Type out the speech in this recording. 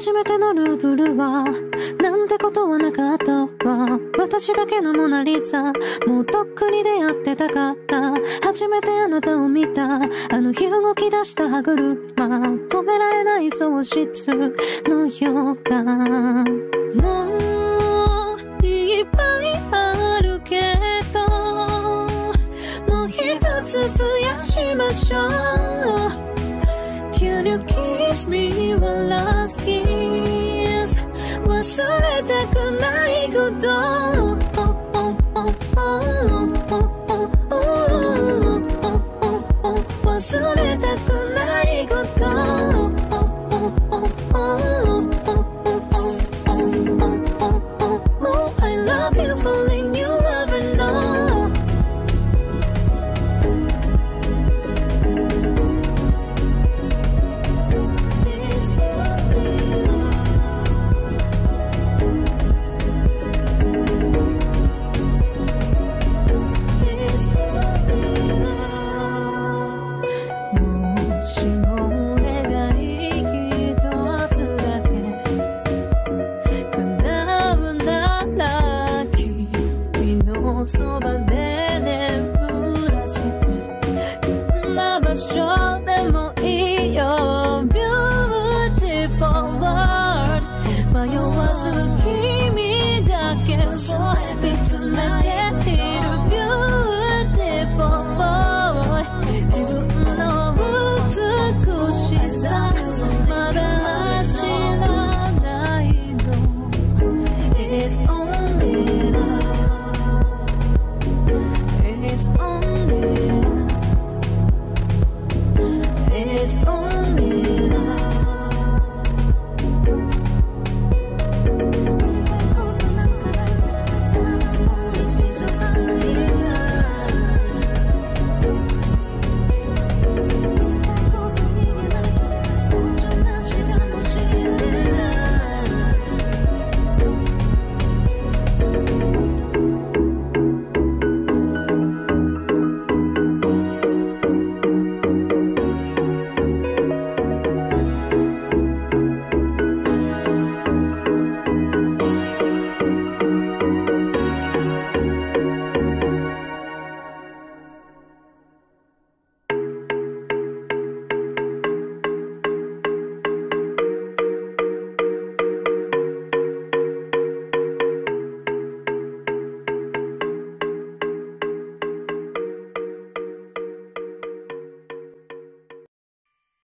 初めてのルーブルはなんてことはなかったわ。私だけのモナリザもうとっくに出会ってたから。初めてあなたを見たあの日動き出した歯車。止められない喪失の予感もういっぱいあるけどもう一つ増やしましょう。Can you kiss me one last kiss? れたくないこと。忘れをそばで眠らせてどんな場所でもいいよ Beautiful world 迷わず君だけを見つめて